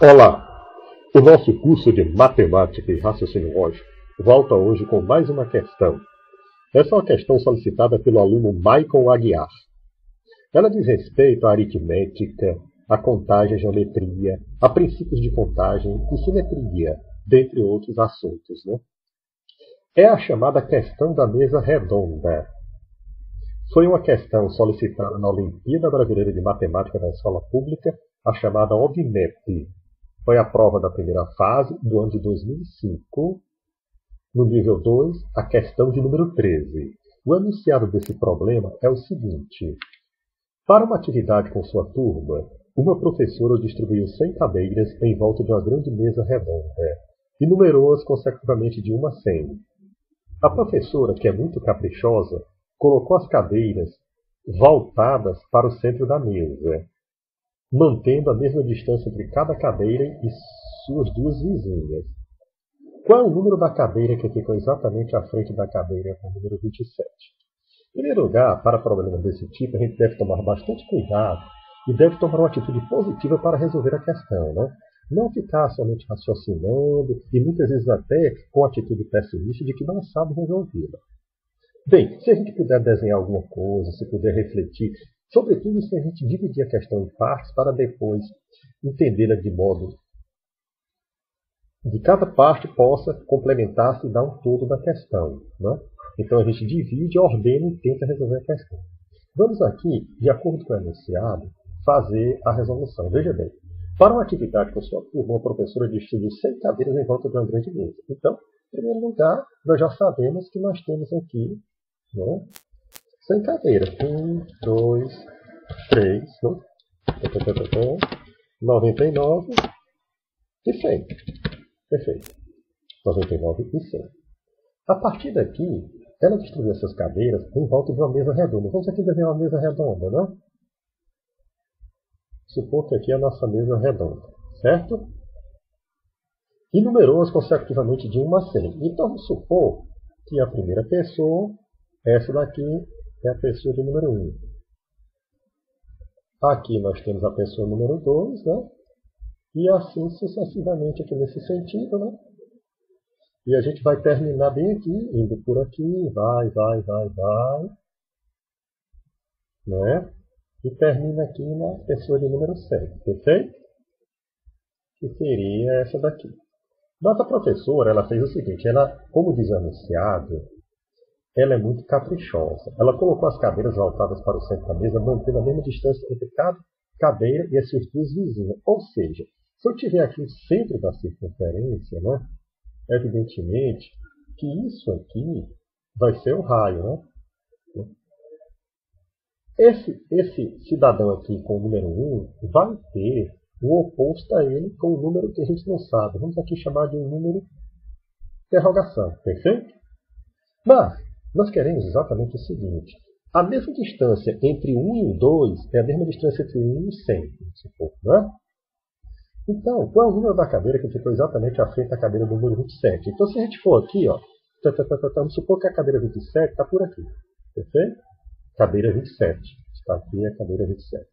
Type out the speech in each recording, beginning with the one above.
Olá! O nosso curso de Matemática e Raciocínio Lógico volta hoje com mais uma questão. Essa é uma questão solicitada pelo aluno Michael Aguiar. Ela diz respeito à aritmética, à contagem, à geometria, a princípios de contagem e simetria, dentre outros assuntos. Né? É a chamada questão da mesa redonda. Foi uma questão solicitada na Olimpíada Brasileira de Matemática da Escola Pública, a chamada OBNEP, foi a prova da primeira fase do ano de 2005. No nível 2, a questão de número 13. O enunciado desse problema é o seguinte: Para uma atividade com sua turma, uma professora distribuiu 100 cadeiras em volta de uma grande mesa redonda e numerou-as consecutivamente de 1 a 100. A professora, que é muito caprichosa, colocou as cadeiras voltadas para o centro da mesa mantendo a mesma distância entre cada cadeira e suas duas vizinhas. Qual é o número da cadeira que ficou exatamente à frente da cadeira com o número 27? Em primeiro lugar, para problemas desse tipo, a gente deve tomar bastante cuidado e deve tomar uma atitude positiva para resolver a questão. Né? Não ficar somente raciocinando e muitas vezes até com atitude pessimista de que não sabe resolvê-la. Bem, se a gente puder desenhar alguma coisa, se puder refletir, Sobretudo se a gente dividir a questão em partes para depois entendê-la de modo que cada parte possa complementar-se e dar um todo da questão. Né? Então a gente divide, ordena e tenta resolver a questão. Vamos aqui, de acordo com o enunciado, fazer a resolução. Veja bem, para uma atividade com sua turma, uma professora distribui 100 cadeiras em volta de uma grande mesa. Então, em primeiro lugar, nós já sabemos que nós temos aqui né, sem cadeira. Um, dois, três, né? 99 e 100. Perfeito. 99 e 100. A partir daqui, ela distribuiu essas cadeiras em volta de uma mesa redonda. Vamos aqui desenhar uma mesa redonda, né? Supor que aqui é a nossa mesa redonda, certo? E numerou-as consecutivamente de 1 a 100. Então, vamos supor que a primeira pessoa, essa daqui, é a pessoa de número 1. Aqui nós temos a pessoa número 2, né? E assim sucessivamente aqui nesse sentido, né? E a gente vai terminar bem aqui, indo por aqui, vai, vai, vai, vai. Né? E termina aqui na pessoa de número 7, perfeito? Que seria essa daqui. Nossa professora, ela fez o seguinte, ela, como diz o anunciado, ela é muito caprichosa. Ela colocou as cadeiras voltadas para o centro da mesa, mantendo a mesma distância entre cada cadeira e as duas vizinhas. Ou seja, se eu tiver aqui o centro da circunferência, né, evidentemente que isso aqui vai ser o raio. Né? Esse, esse cidadão aqui com o número 1 vai ter o oposto a ele com o número que a gente não sabe. Vamos aqui chamar de um número interrogação, perfeito? Mas, nós queremos exatamente o seguinte. A mesma distância entre 1 e o 2 é a mesma distância entre 1 e o 100, for, né? Então, qual é o número da cadeira que ficou exatamente à frente da cadeira do número 27? Então, se a gente for aqui, ó, tá, tá, tá, vamos supor que a cadeira 27 está por aqui. Perfeito? Cadeira 27. Está aqui a cadeira 27.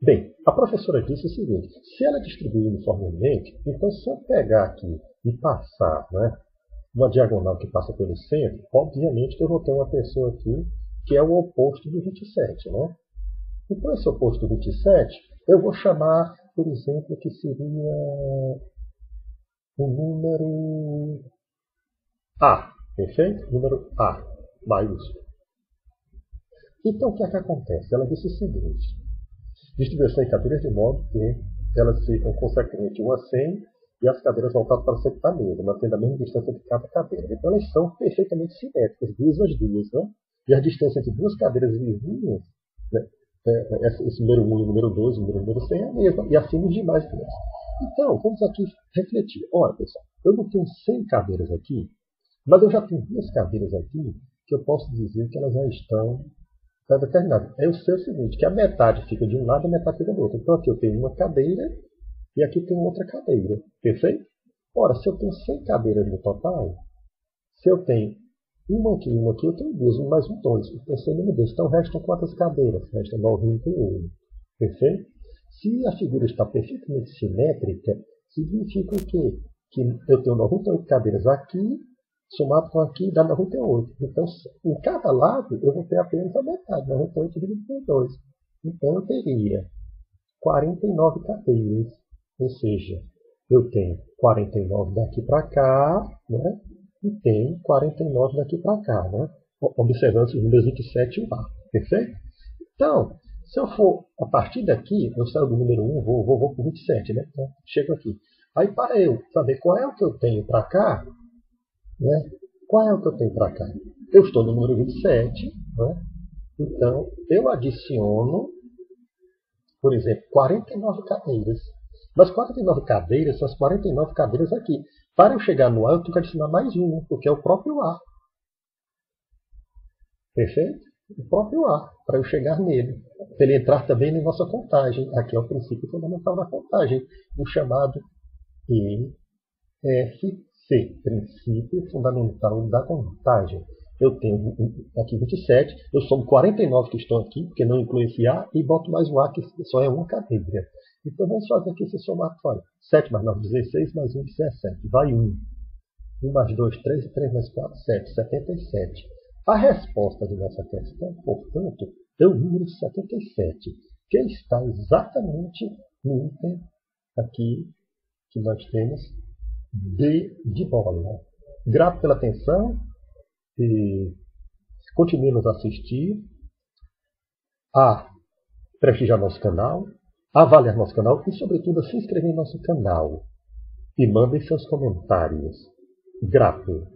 Bem, a professora disse o seguinte: se ela distribuir uniformemente, então se eu pegar aqui e passar né, uma diagonal que passa pelo centro, obviamente que eu vou ter uma pessoa aqui que é o oposto do 27. Né? Então, esse oposto do 27, eu vou chamar, por exemplo, que seria o número A. Perfeito? Número A, maiúsculo. Então, o que é que acontece? Ela disse o seguinte: distribuição em cadeiras de modo que elas ficam 1 a 100 e as cadeiras voltadas para o mesa, mantendo a mesma distância entre cada cadeira. Então elas são perfeitamente simétricas, duas às duas. Né? E a distância entre duas cadeiras vizinhas, né? é, é, esse número 1 e o número 2, o número, número 100 é a mesma, e assim os demais números. Então, vamos aqui refletir. Olha, pessoal, eu não tenho 100 cadeiras aqui, mas eu já tenho duas cadeiras aqui que eu posso dizer que elas já estão determinadas. É o seu seguinte, que a metade fica de um lado e a metade fica do outro. Então aqui eu tenho uma cadeira e aqui tem outra cadeira. Perfeito? Ora, se eu tenho 100 cadeiras no total, se eu tenho uma aqui e uma aqui, eu tenho duas, mais um, dois. Então, 100 menos dois. Então, restam quantas cadeiras? Restam 91. Perfeito? Se a figura está perfeitamente simétrica, significa o quê? Que eu tenho 98 cadeiras aqui, somado com aqui, dá 98. Então, em cada lado, eu vou ter apenas a metade, 98 dividido por 2. Então, eu teria 49 cadeiras. Ou seja, eu tenho 49 daqui para cá, né? e tenho 49 daqui para cá, né? observando os números 27 e 1 A. Perfeito? Então, se eu for a partir daqui, eu saio do número 1, vou, vou, vou para o 27, né? Então, chego aqui. Aí, para eu saber qual é o que eu tenho para cá, né? qual é o que eu tenho para cá? Eu estou no número 27, né? então eu adiciono, por exemplo, 49 cadeiras. Mas 49 cadeiras são as 49 cadeiras aqui. Para eu chegar no A, eu tenho que adicionar mais uma, porque é o próprio A. Perfeito? O próprio A, para eu chegar nele. Para ele entrar também na nossa contagem. Aqui é o princípio fundamental da contagem, o chamado EFC, princípio fundamental da contagem. Eu tenho aqui 27, eu somo 49 que estão aqui, porque não inclui esse A, e boto mais um A, que só é uma cadeira. Então vamos fazer aqui esse somatório. 7 mais 9, 16, mais 1, 17. Vai 1. 1 mais 2, 3, 3 mais 4, 7. 77. A resposta de nossa questão, portanto, é o número 77, que está exatamente no item aqui que nós temos D de bola. Grato pela atenção e continue nos assistir. A prestigiar nosso canal avaliar nosso canal e, sobretudo, se inscrever em nosso canal. E mandem seus comentários. Grato.